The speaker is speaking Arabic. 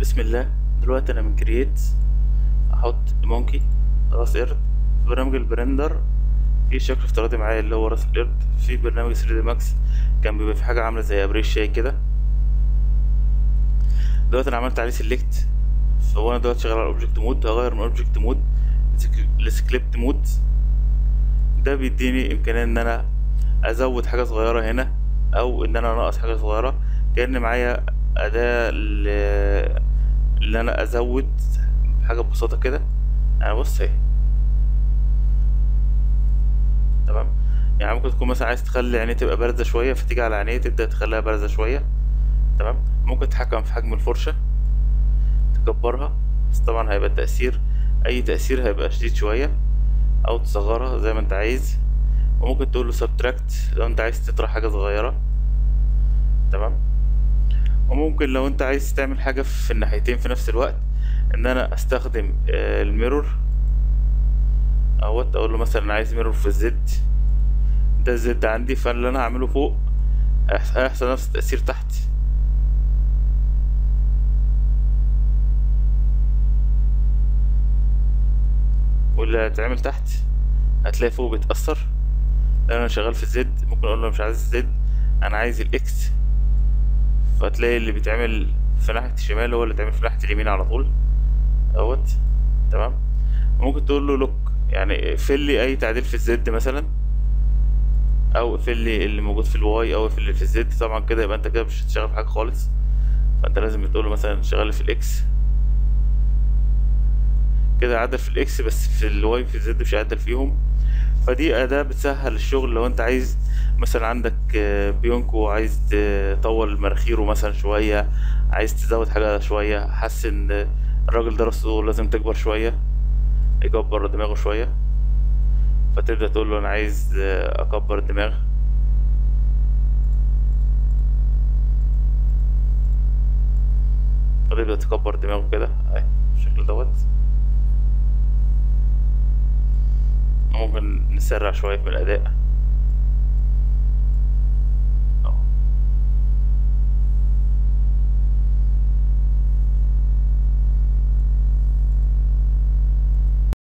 بسم الله. دلوقتي أنا من create أحط monkey راس قرد. في برنامج البلندر في شكل افتراضي معايا اللي هو راس القرد. في برنامج 3 دي ماكس كان بيبقى في حاجة عاملة زي إبريق شاي كده. دلوقتي أنا عملت عليه select فهو أنا دلوقتي شغال على object mode هغير من object mode ل sculpt mode ده بيديني إمكانية إن أنا أزود حاجة صغيرة هنا أو إن أنا أنقص حاجة صغيرة. كأن معايا ل- اللي أنا أزود حاجة ببساطة كده. يعني بص أهي. تمام؟ يعني ممكن تكون مثلا عايز تخلي عينيه تبقى بارزه شوية فتيجي على عينيه تبدأ تخليها بارزه شوية. تمام؟ ممكن تتحكم في حجم الفرشة. تكبرها. بس طبعا هيبقى التأثير أي تأثير هيبقى شديد شوية. أو تصغرها زي ما أنت عايز. وممكن تقول له subtract لو أنت عايز تطرح حاجة صغيرة. تمام؟ وممكن لو أنت عايز تعمل حاجة في الناحيتين في نفس الوقت إن أنا أستخدم آه، ال mirror أهوت أقول له مثلا عايز mirror في ال Z. ده ال Z عندي فاللي أنا هعمله فوق هيحص- هيحصل نفس التأثير تحت. واللي هيتعمل تحت هتلاقي فوق بيتأثر. لأن أنا شغال في ال Z ممكن أقول له مش عايز ال Z أنا عايز ال X. فتلاقي اللي بيتعمل في ناحية الشمال هو اللي بيتعمل في ناحية اليمين على طول. أهوت. تمام؟ ممكن تقول له lock يعني اقفل لي أي تعديل في ال Z مثلا أو اقفل لي اللي موجود في ال Y أو اقفل اللي في ال Z طبعا كده يبقى أنت كده مش هتشتغل في حاجة خالص. فأنت لازم بتقول له مثلا شغال في ال X كده عدل في ال X بس في ال Y في ال Z مش هيعدل فيهم. فدي أداة بتسهل الشغل. لو أنت عايز مثلا عندك آه، بينوكيو عايز تطول مناخيره مثلا شوية عايز تزود حاجة شوية حاسس إن الراجل ده راسه لازم تكبر شوية يكبر دماغه شوية. فتبدأ تقول له أنا عايز آه، أكبر الدماغ فتبدأ تكبر دماغه كده. أهي بالشكل دوت. ممكن نسرع شوية في الأداء.